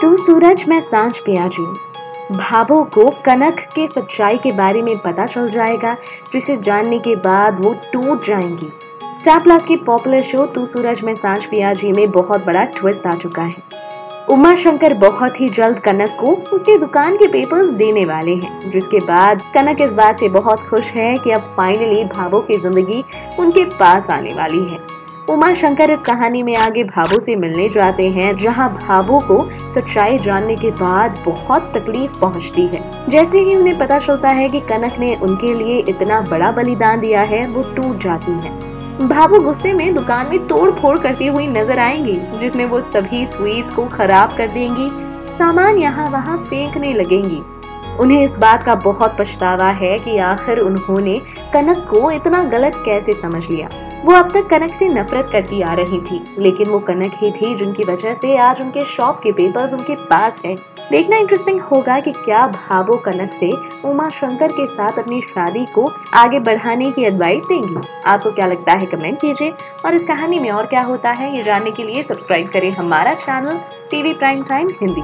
तू सूरज, मैं साँझ पियाजी भाभो को कनक के सच्चाई के बारे में पता चल जाएगा, जिसे जानने के बाद वो टूट जाएँगी। स्टार प्लस की पॉपुलर शो तू सूरज, में साँझ पियाजी में बहुत बड़ा ट्विस्ट आ चुका है। उमा शंकर बहुत ही जल्द कनक को उसके दुकान के पेपर्स देने वाले हैं, जिसके बाद कनक इस बात से बहुत खुश है कि अब फाइनली भाभो की ज़िंदगी उनके पास आने वाली है। उमा शंकर इस कहानी में आगे भाभो से मिलने जाते हैं, जहाँ भाभो को सच्चाई जानने के बाद बहुत तकलीफ़ पहुँचती है। जैसे ही उन्हें पता चलता है कि कनक ने उनके लिए इतना बड़ा बलिदान दिया है, वो टूट जाती है। भाभो गुस्से में दुकान में तोड़ फोड़ करती हुई नज़र आएँगी, जिसमें वो सभी स्वीट्स को खराब कर देंगी। सामान यहाँ वहाँ फेंकने लगेंगी। उन्हें इस बात का बहुत पछतावा है कि आखिर उन्होंने कनक को इतना गलत कैसे समझ लिया। वो अब तक कनक से नफरत करती आ रही थी, लेकिन वो कनक ही थी जिनकी वजह से आज उनके शॉप के पेपर्स उनके पास है देखना इंटरेस्टिंग होगा कि क्या भावो कनक से उमा शंकर के साथ अपनी शादी को आगे बढ़ाने की एडवाइस देंगी। आपको क्या लगता है कमेंट कीजिए। और इस कहानी में और क्या होता है, ये जानने के लिए सब्सक्राइब करें हमारा channel TV prime time Hindi